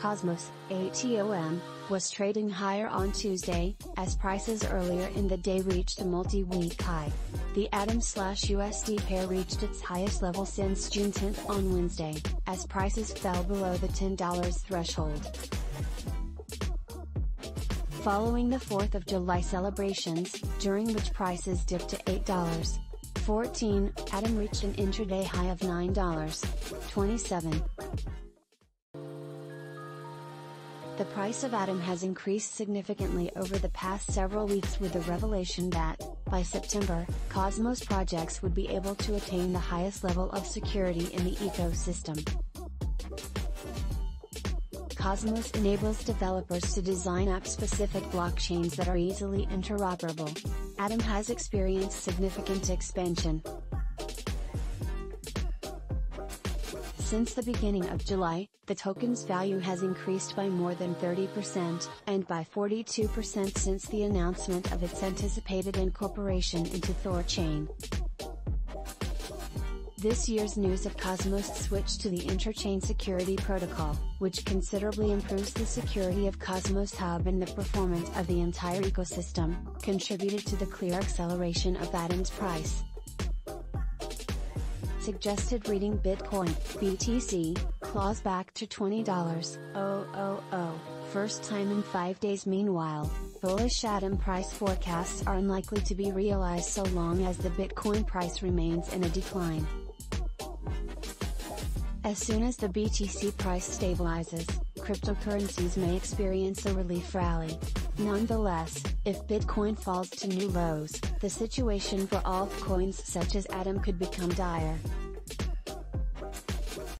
Cosmos, ATOM, was trading higher on Tuesday, as prices earlier in the day reached a multi-week high. The ATOM-USD pair reached its highest level since June 10 on Wednesday, as prices fell below the $10 threshold. Following the 4th of July celebrations, during which prices dipped to $8. 14, Atom reached an intraday high of $9.27. The price of Atom has increased significantly over the past several weeks with the revelation that, by September, Cosmos projects would be able to attain the highest level of security in the ecosystem. Cosmos enables developers to design app-specific blockchains that are easily interoperable. Atom has experienced significant expansion, Since the beginning of July, the token's value has increased by more than 30%, and by 42% since the announcement of its anticipated incorporation into Thorchain. This year's news of Cosmos switch to the Interchain Security Protocol, which considerably improves the security of Cosmos Hub and the performance of the entire ecosystem, contributed to the clear acceleration of Atom's price suggested reading Bitcoin, BTC, claws back to $20, first time in 5 days. Meanwhile, bullish atom price forecasts are unlikely to be realized so long as the Bitcoin price remains in a decline. As soon as the BTC price stabilizes, cryptocurrencies may experience a relief rally. Nonetheless, if Bitcoin falls to new lows, the situation for altcoins such as Atom could become dire.